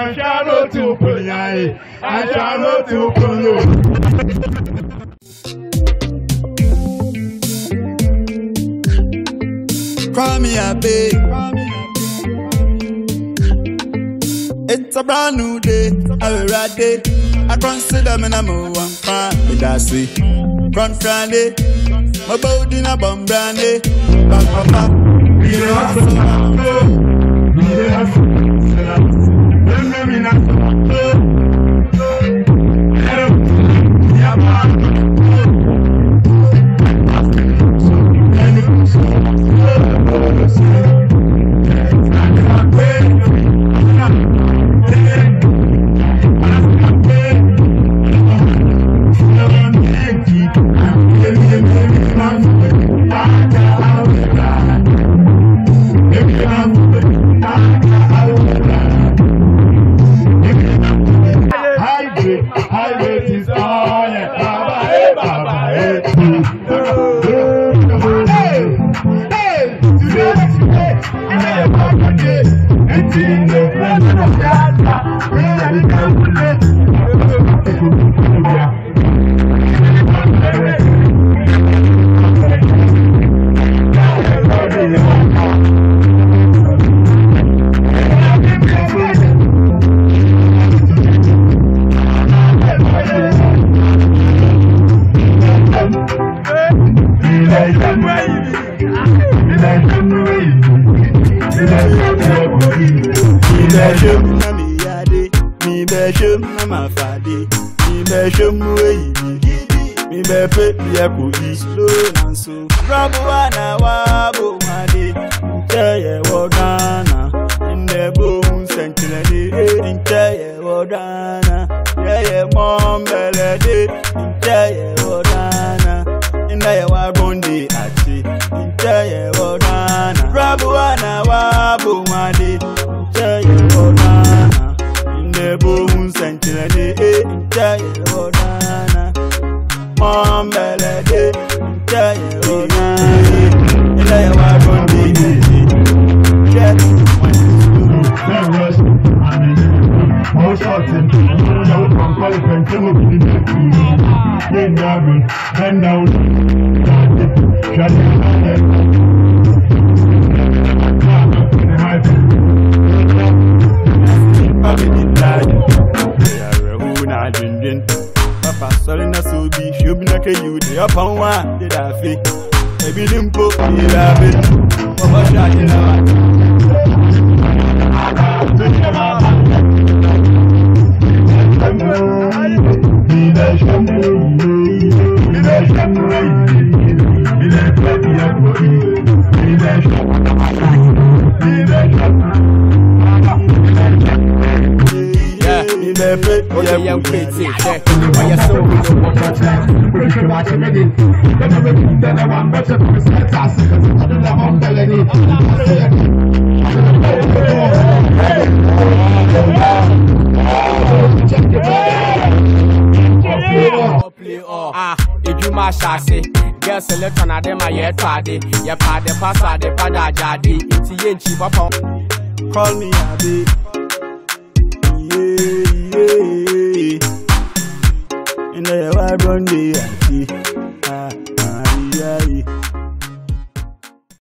Asharo to Punyaye, Asharo to Punyo. Cry me a babe. It's a brand new day, a rad day. I consider me number one fan, it I see. Front Friday, my body na bomb brandy. Papa, we the hustle, we the hustle. Highway, highway is on it. Baba, hey, eh, Baba, hey. Eh. Nibeshum na mi yade, nibeshum na ma fade, nibeshum weyi mi. Mi bepe mi eku islo nanso. Rabu wabo made, ncheye wogana. Ndebo unsentilede, ncheye wogana. Yeye mombelede, ncheye wogana. Ndaye wagondi achi, ncheye wogana. mbelede nke yehona ile ya wagon dede get Mo sọ̀tì, ìyàwó kan kọ́ ìfẹ̀ǹtì òbí nílé kìí. Yé ìyá mi, ẹ̀ ń náwó, ṣáàtì, ṣáàtì, ṣáàtì. fa sori na so bi fi obi na kre yi ode ọpa nwa de da fe ebi ni mpo yiri abe ọkọ ṣe ajé na wa. Thank you. Nepe, oye young pretty, oye so Ah, ìdúmọ̀ ṣàṣe girls select on them a yet party. Your party, pass out the pada jadi. It's yen cheap up. Call me a bit. one day.